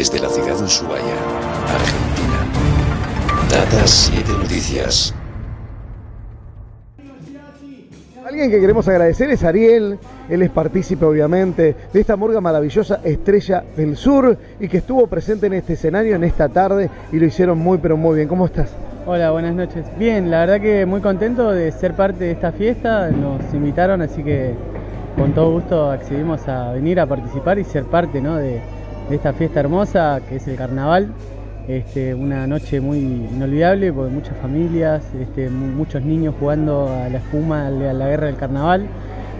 Desde la ciudad de Ushuaia, Argentina. Data 7 Noticias. Alguien que queremos agradecer es Ariel, él es partícipe obviamente de esta murga maravillosa Estrella del Sur y que estuvo presente en este escenario en esta tarde y lo hicieron muy pero muy bien. ¿Cómo estás? Hola, buenas noches. Bien, la verdad que muy contento de ser parte de esta fiesta, nos invitaron así que con todo gusto accedimos a venir a participar y ser parte ¿no? de, esta fiesta hermosa que es el carnaval. Este, una noche muy inolvidable porque muchas familias, este, muchos niños jugando a la espuma, a la guerra del carnaval.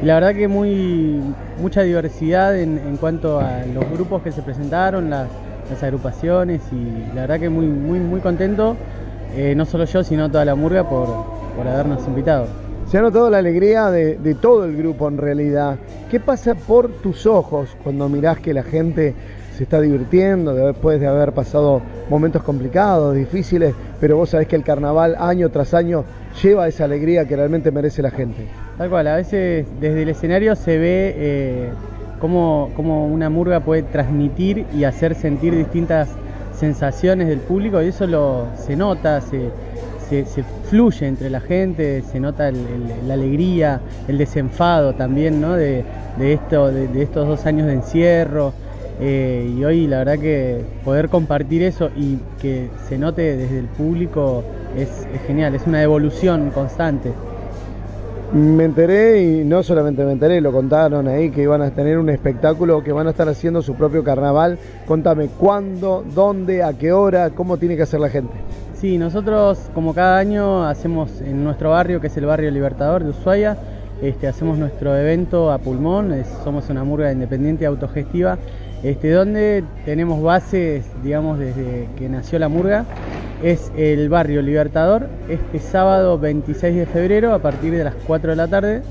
Y la verdad que muy, mucha diversidad en, cuanto a los grupos que se presentaron, las, las, agrupaciones y la verdad que muy, muy, muy contento, eh, no solo yo, sino toda la murga por, por habernos invitado. Se ha notado la alegría de, de, todo el grupo en realidad. ¿Qué pasa por tus ojos cuando mirás que la gente se está divirtiendo después de haber pasado momentos complicados, difíciles, pero vos sabés que el carnaval año tras año lleva esa alegría que realmente merece la gente. Tal cual, a veces desde el escenario se ve eh, cómo, cómo una murga puede transmitir y hacer sentir distintas sensaciones del público y eso lo, se nota, se, se, fluye entre la gente, se nota la alegría, el desenfado también ¿no? de, de estos dos años de encierro. Eh, y hoy la verdad que poder compartir eso y que se note desde el público es, es, genial, es una evolución constante. Me enteré y no solamente me enteré, lo contaron ahí que iban a tener un espectáculo, que van a estar haciendo su propio carnaval. Contame cuándo, dónde, a qué hora, cómo tiene que hacer la gente. Sí, nosotros como cada año hacemos en nuestro barrio, que es el barrio Libertador de Ushuaia, este, hacemos nuestro evento a pulmón, somos una murga independiente autogestiva este, donde tenemos bases, digamos, desde que nació la murga, es el barrio Libertador, este sábado 26 de febrero a partir de las 4 de la tarde.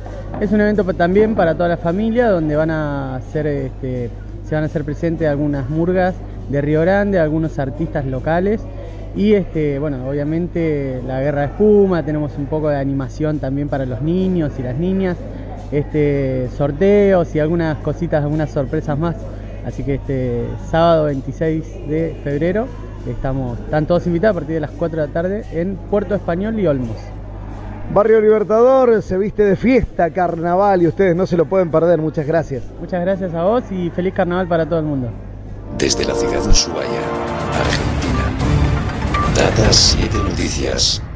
Es un evento también para toda la familia, donde van a hacer, este, se van a hacer presentes algunas murgas de Río Grande, algunos artistas locales y este, bueno, obviamente la guerra de espuma, tenemos un poco de animación también para los niños y las niñas, este, sorteos y algunas cositas, algunas sorpresas más Así que este sábado 26 de febrero estamos, están todos invitados a partir de las 4 de la tarde en Puerto Español y Olmos. Barrio Libertador se viste de fiesta, carnaval y ustedes no se lo pueden perder. Muchas gracias. Muchas gracias a vos y feliz carnaval para todo el mundo. Desde la ciudad de Ushuaia, Argentina. Data 7 Noticias.